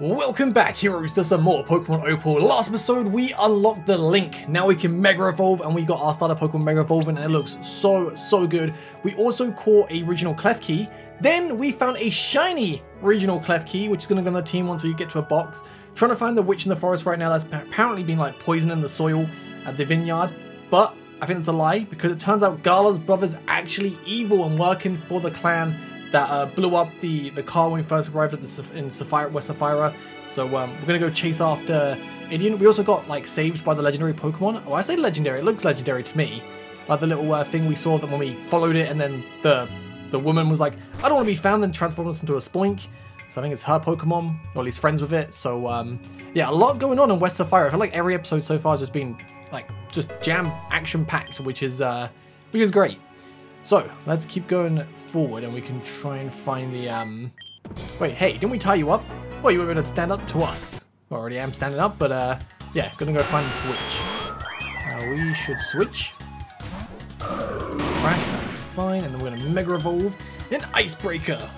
Welcome back, heroes, to some more Pokemon Opal. Last episode, we unlocked the Link. Now we can Mega Evolve, and we got our starter Pokemon Mega Evolving, and it looks so, so good. We also caught a regional Klefki. Then we found a shiny regional Klefki, which is going to go on the team once we get to a box. Trying to find the witch in the forest right now that's apparently been like poisoning the soil at the vineyard. But I think it's a lie, because it turns out Gala's brother's actually evil and working for the clan that uh, blew up the, the car when we first arrived at the in West Sapphira. So um, we're gonna go chase after Idian. We also got like saved by the legendary Pokemon. Oh, I say legendary. It looks legendary to me. Like the little uh, thing we saw that when we followed it, and then the the woman was like, "I don't want to be found," and transformed us into a Spoink. So I think it's her Pokemon, or at least friends with it. So um, yeah, a lot going on in West Sapphire. I feel like every episode so far has just been like just jam action packed, which is uh, which is great. So let's keep going forward and we can try and find the, um... Wait, hey, didn't we tie you up? Well, you were going to stand up to us. Well, already am standing up, but, uh, yeah, gonna go find the switch. Now we should switch. Crash, that's fine, and then we're gonna Mega Evolve an Icebreaker.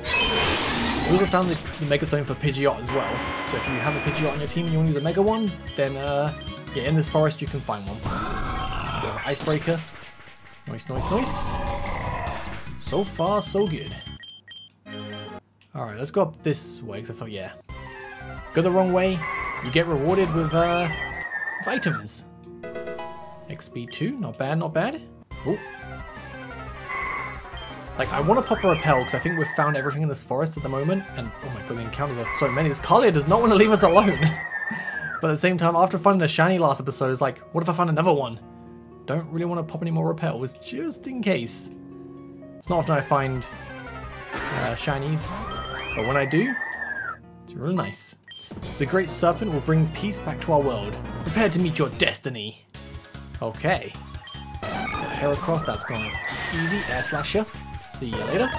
We also found the, the Mega Stone for Pidgeot as well. So if you have a Pidgeot on your team and you want to use a Mega one, then, uh, yeah, in this forest you can find one. Icebreaker. Nice, nice, nice. So far, so good. Alright, let's go up this way, because I thought, yeah. Go the wrong way, you get rewarded with, uh, with items. XP 2, not bad, not bad. Oh. Like, I want to pop a repel, because I think we've found everything in this forest at the moment, and oh my god, the encounters are so many. This Kalia does not want to leave us alone. but at the same time, after finding a shiny last episode, it's like, what if I find another one? Don't really want to pop any more repels, just in case. It's not often I find uh, shinies, but when I do, it's really nice. The Great Serpent will bring peace back to our world. Prepare to meet your destiny. Okay. Heracross, that's gone easy. Air Slasher. See you later.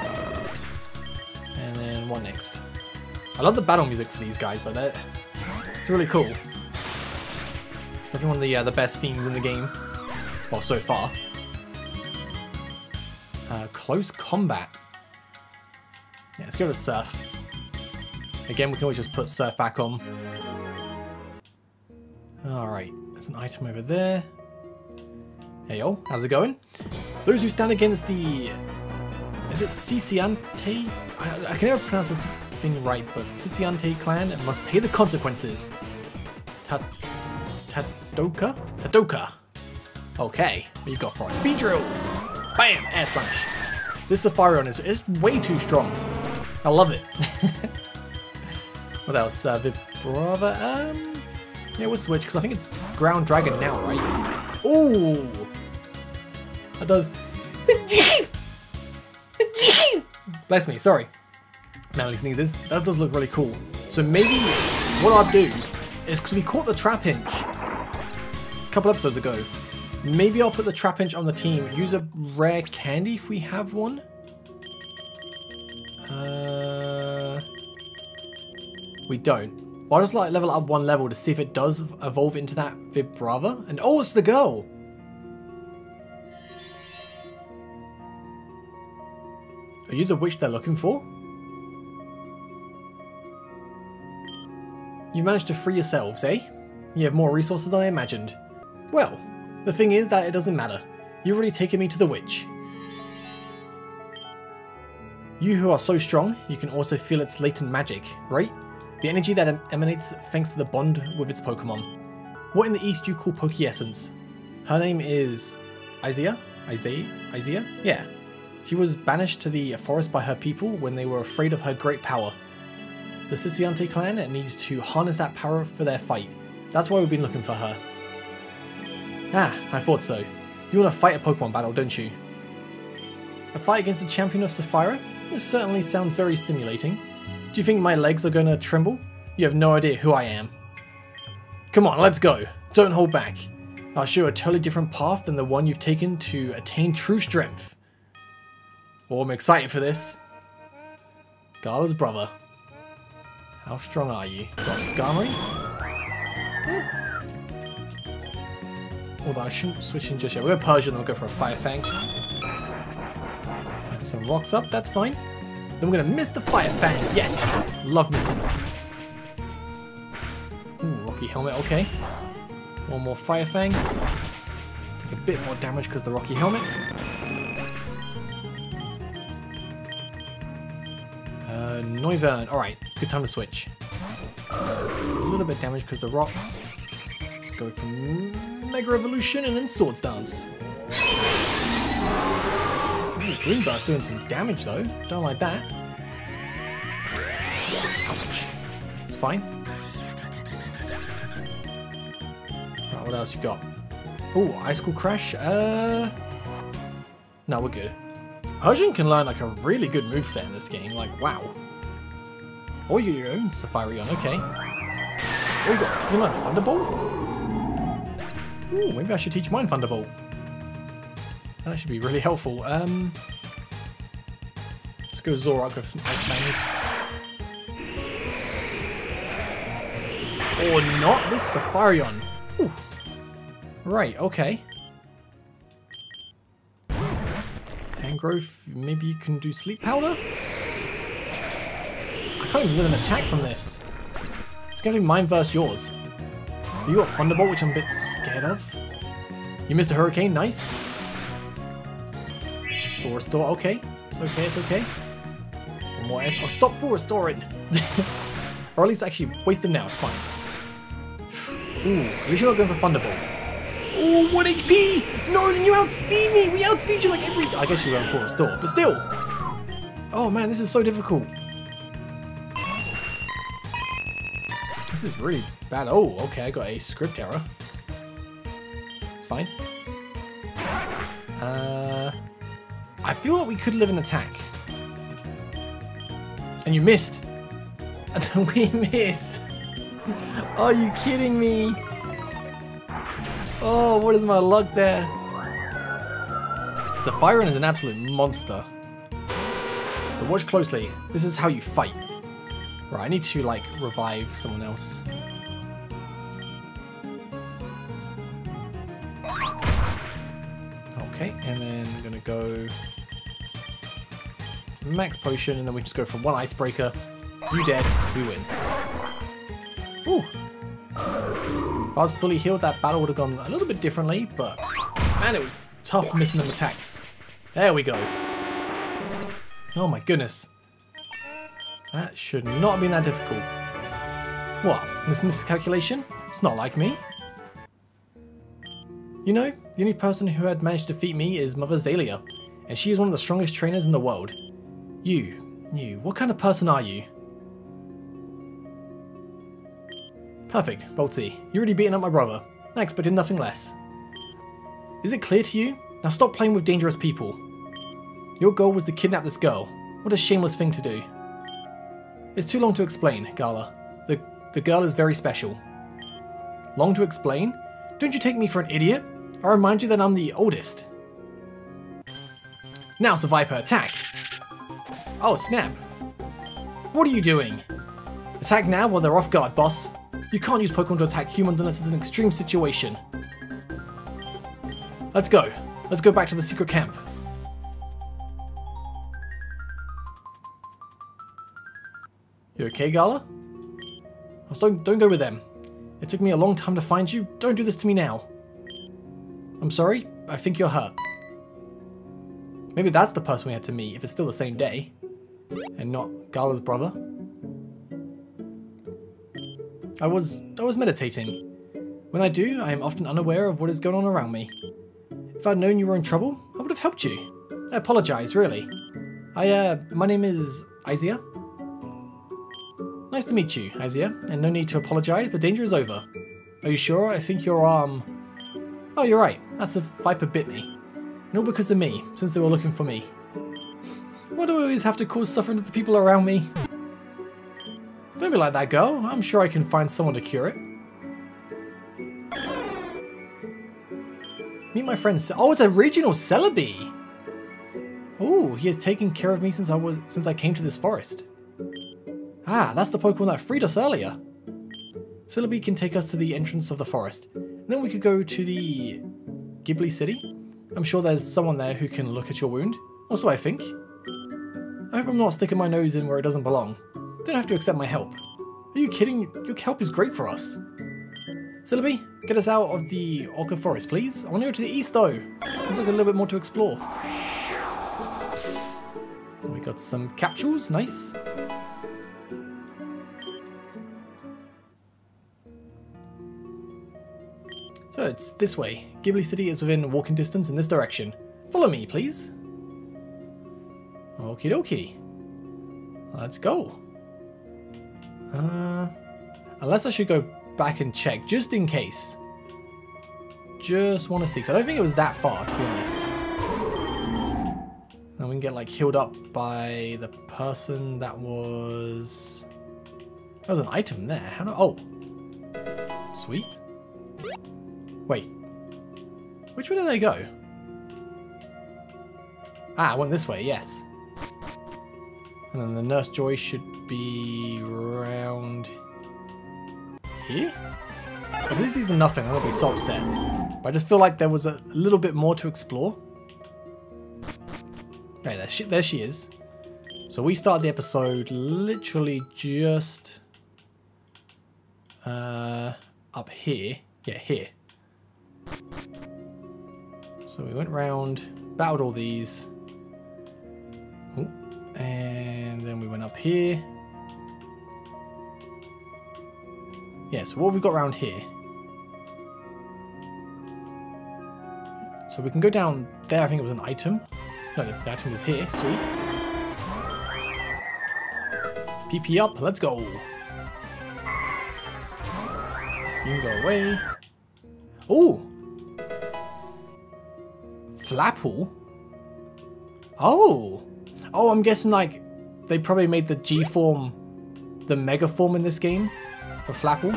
And then what next? I love the battle music for these guys, that. It's really cool. Definitely one of the, uh, the best themes in the game. Well, so far. Uh, close combat. Yeah, let's go with Surf. Again, we can always just put Surf back on. Alright, there's an item over there. Hey yo, how's it going? Those who stand against the... Is it Ciciante? I, I can never pronounce this thing right, but Ciciante clan must pay the consequences. Tat... Tadoka? Tadoka. Okay, what you got for us? Beedrill! Bam! Air slash. This Sapphirion is, is way too strong. I love it. what else? Uh, Vibrava? Um, yeah, we'll switch, because I think it's Ground Dragon now, right? Ooh! That does... Bless me, sorry. Now he sneezes. That does look really cool. So maybe what I'll do is, because we caught the Trapinch a couple episodes ago, Maybe I'll put the Trapinch on the team. Use a rare candy if we have one. Uh, we don't. Well, I'll just like level up one level to see if it does evolve into that Vibrava. And oh, it's the girl! Are you the witch they're looking for? You managed to free yourselves, eh? You have more resources than I imagined. Well, the thing is that it doesn't matter. You've already taken me to the witch. You who are so strong, you can also feel its latent magic, right? The energy that emanates thanks to the bond with its Pokemon. What in the East you call Pokeessence? Her name is Isaiah? Isaiah? Isaiah? Yeah. She was banished to the forest by her people when they were afraid of her great power. The Ciciante clan needs to harness that power for their fight. That's why we've been looking for her. Ah, I thought so. You want to fight a Pokemon battle, don't you? A fight against the champion of Sapphira? This certainly sounds very stimulating. Do you think my legs are going to tremble? You have no idea who I am. Come on, let's go. Don't hold back. I'll show you a totally different path than the one you've taken to attain true strength. Oh, I'm excited for this. Gala's brother. How strong are you? Got Skarmory? Although I shouldn't switch in just yet. We're Persian, I'll go for a Fire Fang. Send some rocks up, that's fine. Then we're gonna miss the Fire Fang. Yes! Love missing. Ooh, Rocky Helmet, okay. One more Fire Fang. Take a bit more damage because the Rocky Helmet. Uh. Alright, good time to switch. A little bit damage because the rocks. Go from Mega Evolution and then Swords Dance. Ooh, Green doing some damage though. Don't like that. Ouch. It's fine. Right, what else you got? Oh, Ice Icicle Crash. Uh, no, we're good. Persian can learn like a really good moveset in this game. Like, wow. Or you your own Saphirion, okay. Oh, you got you learn Thunderbolt? Ooh, maybe I should teach mine Thunderbolt. That should be really helpful. Um, let's go Zorak with some Ice Fangs. Or not this Saphirion. Ooh. Right, okay. Growth, maybe you can do Sleep Powder? I can't even get an attack from this. It's to be mine versus yours. You got Thunderbolt, which I'm a bit scared of. You missed a Hurricane, nice. Full Restore, okay. It's okay, it's okay. One more S. Oh, stop Full Restoring! or at least actually waste them now, it's fine. Ooh, at least you're not going for Thunderbolt. Oh, 1 HP! No, then you outspeed me! We outspeed you like every... I guess you went for a store, but still. Oh man, this is so difficult. This is really bad. Oh, okay, I got a script error. It's fine. Uh, I feel like we could live an attack. And you missed. And we missed. Are you kidding me? Oh, what is my luck there? Saphirion is an absolute monster. So watch closely. This is how you fight. Right, I need to like revive someone else. Okay, and then I'm gonna go max potion, and then we just go for one icebreaker. You dead, we win. Ooh, if I was fully healed, that battle would have gone a little bit differently, but man, it was tough missing them attacks. There we go. Oh my goodness. That should not been that difficult. What? This miscalculation? It's not like me. You know, the only person who had managed to defeat me is Mother Xaylia, and she is one of the strongest trainers in the world. You, you, what kind of person are you? Perfect, Voltsy. You're already beating up my brother. I expected nothing less. Is it clear to you? Now stop playing with dangerous people. Your goal was to kidnap this girl. What a shameless thing to do. It's too long to explain, Gala. The, the girl is very special. Long to explain? Don't you take me for an idiot? I remind you that I'm the oldest. Now, Seviper, attack! Oh, snap. What are you doing? Attack now while they're off guard, boss. You can't use Pokemon to attack humans unless it's an extreme situation. Let's go. Let's go back to the secret camp. Okay, Gala? Don't, don't go with them. It took me a long time to find you. Don't do this to me now. I'm sorry. I think you're her. Maybe that's the person we had to meet if it's still the same day. And not Gala's brother. I was, I was meditating. When I do, I am often unaware of what is going on around me. If I'd known you were in trouble, I would have helped you. I apologize, really. I, uh, my name is Izia. Nice to meet you, Izia, and no need to apologize, the danger is over. Are you sure? I think your arm... Um, oh, you're right, that's a viper bit me. And all because of me, since they were looking for me. Why do I always have to cause suffering to the people around me? Don't be like that, girl. I'm sure I can find someone to cure it. Meet my friend. Oh, it's a regional Celebi. Oh, he has taken care of me since I was since I came to this forest. Ah, that's the Pokemon that freed us earlier. Celebi can take us to the entrance of the forest. then we could go to the Ghibli City. I'm sure there's someone there who can look at your wound. Also, I think. I hope I'm not sticking my nose in where it doesn't belong. Don't have to accept my help. Are you kidding? Your help is great for us. Celebi, get us out of the Orca Forest, please. I want to go to the east, though. Looks like a little bit more to explore. We got some capsules, nice. So it's this way. Ghibli City is within walking distance in this direction. Follow me, please. Okie dokie. Let's go. Uh, unless I should go back and check, just in case. Just want to see, I don't think it was that far, to be honest. And we can get, like, healed up by the person that was... That was an item there. How do... Oh. Sweet. Wait. Which way did I go? Ah, I went this way, yes. And then the Nurse Joy should be around here? If this is nothing, I'm gonna be so upset. But I just feel like there was a little bit more to explore. Okay, there she, there she is. So we start the episode literally just uh, up here. Yeah, here. So we went round, battled all these. Ooh, and then we went up here. Yeah, so what have we got around here? So we can go down there, I think it was an item. No, the, the item was here, sweet. PP up, let's go. You can go away. Oh! Flapple? Oh! Oh, I'm guessing like they probably made the G form the mega form in this game for Flapple.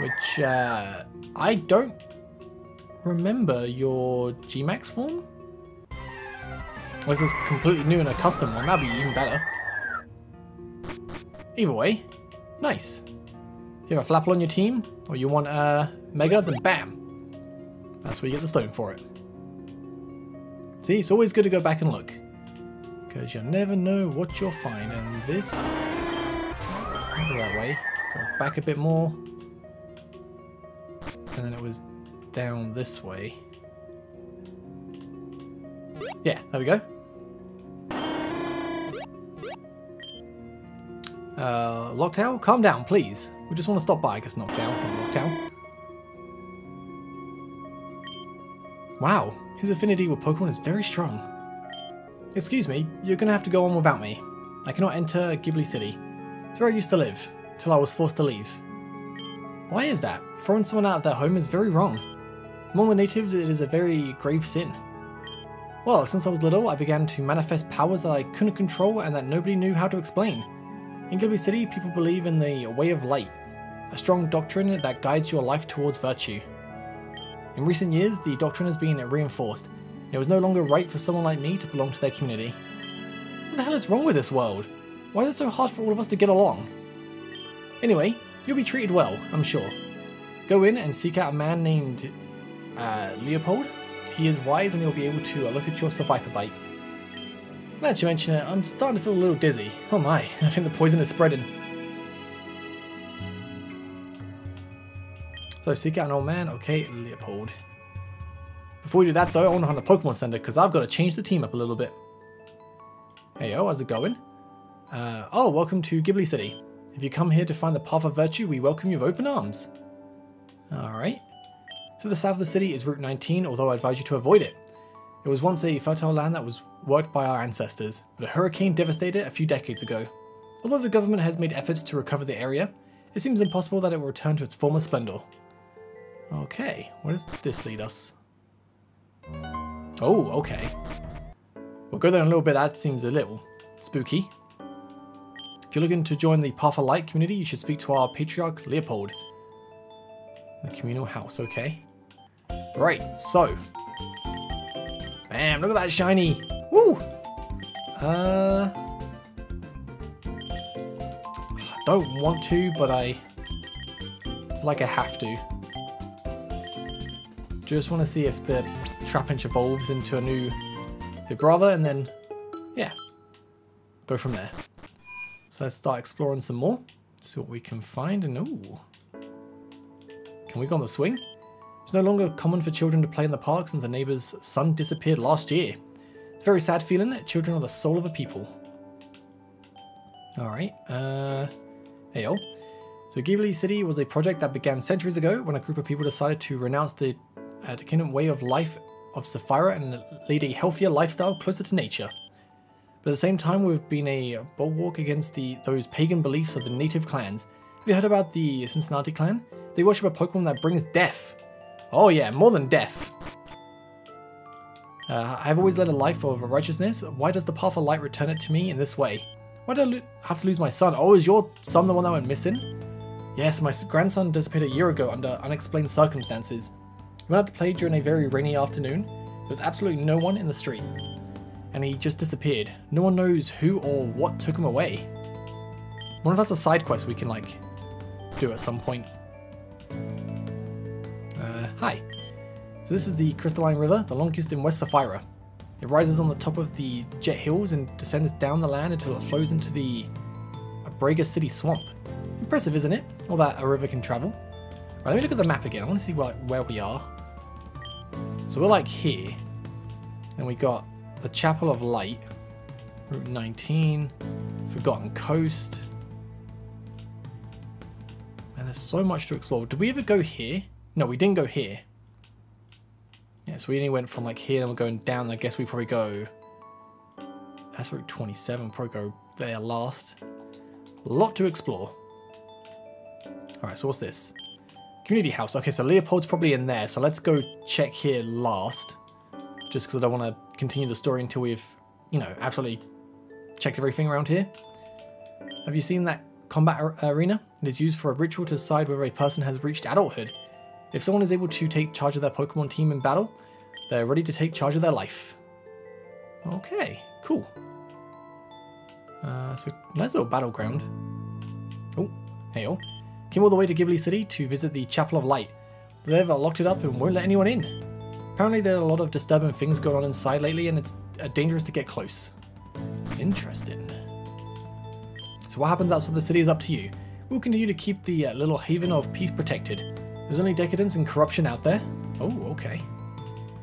Which, uh, I don't remember your G-Max form? This is completely new and a custom one, that'd be even better. Either way, nice. You have a Flapple on your team, or you want a Mega, then bam. That's where you get the stone for it. See, it's always good to go back and look. Because you never know what you'll find, and this... Go that way. Go back a bit more. And then it was down this way. Yeah, there we go. Uh, Locktail, calm down, please. We just want to stop by, I guess Noctowl, Locktail. Wow, his affinity with Pokemon is very strong. Excuse me, you're gonna have to go on without me. I cannot enter Ghibli City. It's where I used to live, till I was forced to leave. Why is that? Throwing someone out of their home is very wrong. Among the natives, it is a very grave sin. Well, since I was little, I began to manifest powers that I couldn't control and that nobody knew how to explain. In Ghibli City, people believe in the way of light, a strong doctrine that guides your life towards virtue. In recent years, the doctrine has been reinforced. It was no longer right for someone like me to belong to their community. What the hell is wrong with this world? Why is it so hard for all of us to get along? Anyway, you'll be treated well, I'm sure. Go in and seek out a man named uh, Leopold. He is wise and he'll be able to look at your Seviper bite. That you mention it, I'm starting to feel a little dizzy. Oh my, I think the poison is spreading. So seek out an old man, okay, Leopold. Before we do that though, I want to hunt a Pokemon Center because I've got to change the team up a little bit. Hey yo, how's it going? Uh, oh, welcome to Ghibli City. If you come here to find the path of virtue, we welcome you with open arms. Alright. To the south of the city is Route 19, although I advise you to avoid it. It was once a fertile land that was worked by our ancestors, but a hurricane devastated it a few decades ago. Although the government has made efforts to recover the area, it seems impossible that it will return to its former splendor. Okay, where does this lead us? Oh, okay. We'll go there in a little bit, that seems a little spooky. If you're looking to join the of Light community, you should speak to our patriarch, Leopold. The communal house, okay. Right, so. Bam, look at that shiny. Woo! Uh... Don't want to, but I feel like I have to. Just want to see if the Trapinch evolves into a new Vibrava and then, yeah, go from there. So let's start exploring some more. See what we can find. And ooh, can we go on the swing? It's no longer common for children to play in the park since a neighbor's son disappeared last year. It's a very sad feeling. That children are the soul of a people. Alright, uh, hey y'all. So Ghibli City was a project that began centuries ago when a group of people decided to renounce the uh, decadent way of life of Sapphira and lead a healthier lifestyle closer to nature. But at the same time, we've been a bulwark against the those pagan beliefs of the native clans. Have you heard about the Ciciante clan? They worship a Pokemon that brings death. Oh yeah, more than death. Uh, I've always led a life of righteousness. Why does the path of light return it to me in this way? Why do I have to lose my son? Oh, is your son the one that went missing? Yes, my grandson disappeared a year ago under unexplained circumstances. We out to play during a very rainy afternoon. There was absolutely no one in the street. And he just disappeared. No one knows who or what took him away. One of us a side quest we can like do at some point. Uh, hi. So this is the Crystalline River, the longest in West Sapphira. It rises on the top of the Jet Hills and descends down the land until it flows into the Abrega City Swamp. Impressive, isn't it? All that a river can travel. Right, let me look at the map again. I want to see where, where we are. So we're like here. And we got the Chapel of Light. Route 19. Forgotten Coast. And there's so much to explore. Did we ever go here? No, we didn't go here. Yeah, so we only went from like here and we're going down. I guess we probably go... That's Route 27. Probably go there last. A lot to explore. Alright, so what's this? Community house. Okay, so Leopold's probably in there. So let's go check here last. Just because I don't want to continue the story until we've, you know, absolutely checked everything around here. Have you seen that combat arena? It is used for a ritual to decide whether a person has reached adulthood. If someone is able to take charge of their Pokemon team in battle, they're ready to take charge of their life. Okay, cool. Uh, so nice little battleground. Oh, hey oh. Came all the way to Ghibli City to visit the Chapel of Light. They've locked it up and won't let anyone in. Apparently there are a lot of disturbing things going on inside lately and it's uh, dangerous to get close. Interesting. So what happens outside the city is up to you. We'll continue to keep the uh, little haven of peace protected. There's only decadence and corruption out there. Oh, okay.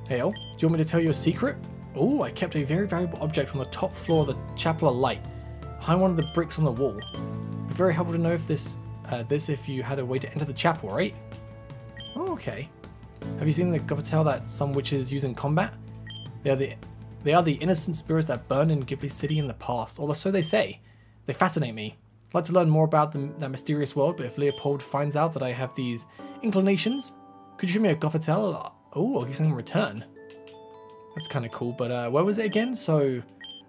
Hey, oh, do you want me to tell you a secret? Oh, I kept a very valuable object from the top floor of the Chapel of Light, behind one of the bricks on the wall. Be very helpful to know if this, uh, this if you had a way to enter the chapel, right? Oh, okay. Have you seen the Gothitelle that some witches use in combat? They are the they are the innocent spirits that burned in Ghibli City in the past, or so they say. They fascinate me. I'd like to learn more about the, that mysterious world, but if Leopold finds out that I have these inclinations, could you show me a Gothitelle? Oh, I'll give something in return. That's kind of cool, but uh, where was it again? So,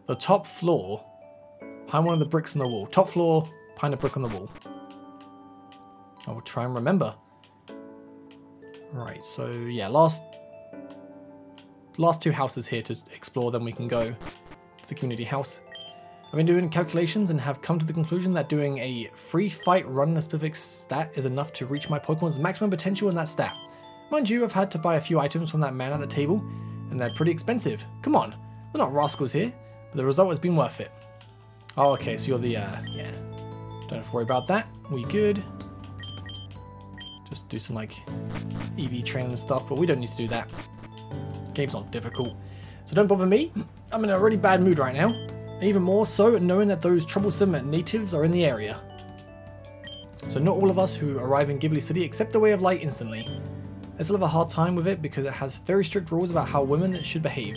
the top floor, behind one of the bricks on the wall. Top floor, behind a brick on the wall. I will try and remember. Right, so yeah, last last two houses here to explore, then we can go to the community house. I've been doing calculations and have come to the conclusion that doing a free fight run in a specific stat is enough to reach my Pokemon's maximum potential in that stat. Mind you, I've had to buy a few items from that man at the table, and they're pretty expensive. Come on, they're not rascals here, but the result has been worth it. Oh, okay, so you're the, uh, yeah. Don't have to worry about that. We good. Just do some, like, EV training and stuff, but we don't need to do that. Game's not difficult. So don't bother me. I'm in a really bad mood right now. Even more so knowing that those troublesome natives are in the area. So not all of us who arrive in Ghibli City accept the way of light instantly. I still have a hard time with it because it has very strict rules about how women should behave.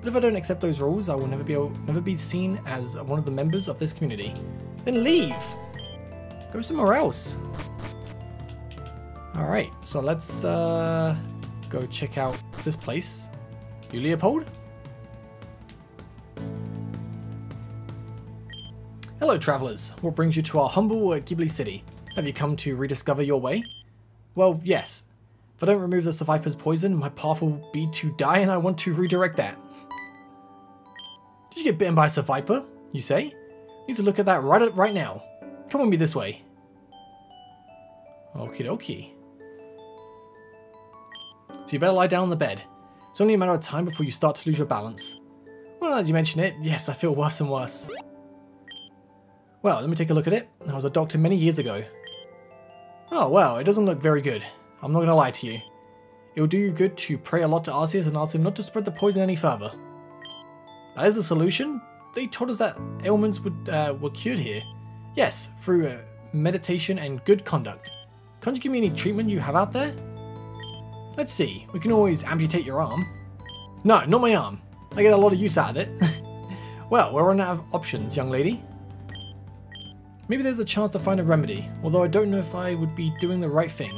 But if I don't accept those rules, I will never be able, never be seen as one of the members of this community. Then leave! Go somewhere else. Alright, so let's uh, go check out this place. You Leopold? Hello travelers, what brings you to our humble Ghibli city? Have you come to rediscover your way? Well, yes. If I don't remove the Seviper's poison, my path will be to die and I want to redirect that. Did you get bitten by a Seviper, you say? Need to look at that right, right now. Come with me this way. Okie dokie. So you better lie down on the bed. It's only a matter of time before you start to lose your balance. Well, now that you mention it, yes, I feel worse and worse. Well, let me take a look at it. I was a doctor many years ago. Oh, well, it doesn't look very good. I'm not gonna lie to you. It will do you good to pray a lot to Arceus and ask him not to spread the poison any further. That is the solution? They told us that ailments would, uh, were cured here. Yes, through uh, meditation and good conduct. Can't you give me any treatment you have out there? Let's see, we can always amputate your arm. No, not my arm. I get a lot of use out of it. well, we're running out of options, young lady. Maybe there's a chance to find a remedy, although I don't know if I would be doing the right thing.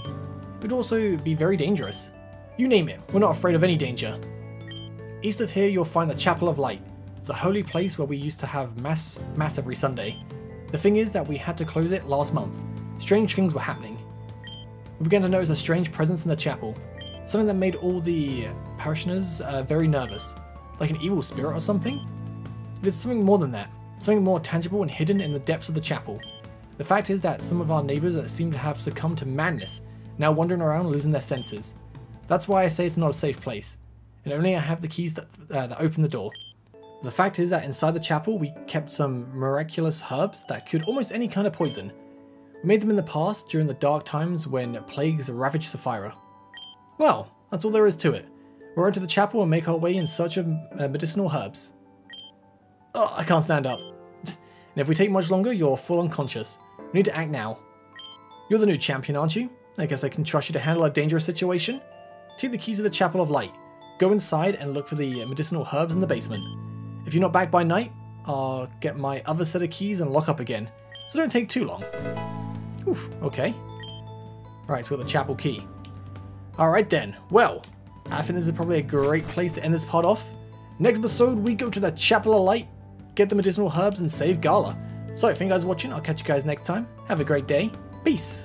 It would also be very dangerous. You name it, we're not afraid of any danger. East of here you'll find the Chapel of Light. It's a holy place where we used to have mass, mass every Sunday. The thing is that we had to close it last month. Strange things were happening. We began to notice a strange presence in the chapel, something that made all the parishioners uh, very nervous, like an evil spirit or something. It is something more than that, something more tangible and hidden in the depths of the chapel. The fact is that some of our neighbours seem to have succumbed to madness, now wandering around losing their senses. That's why I say it's not a safe place, and only I have the keys that, uh, that open the door. The fact is that inside the chapel we kept some miraculous herbs that cured almost any kind of poison. We made them in the past during the dark times when plagues ravaged Sapphira. Well, that's all there is to it. We'll enter the chapel and make our way in search of uh, medicinal herbs. Oh, I can't stand up. and if we take much longer, you're full unconscious. We need to act now. You're the new champion, aren't you? I guess I can trust you to handle a dangerous situation. Take the keys of the Chapel of Light. Go inside and look for the medicinal herbs in the basement. If you're not back by night, I'll get my other set of keys and lock up again. So don't take too long. Oof, okay. Right, so we got the chapel key. Alright then, well, I think this is probably a great place to end this part off. Next episode, we go to the Chapel of Light, get the medicinal herbs, and save Gala. So, thank you guys for watching. I'll catch you guys next time. Have a great day. Peace.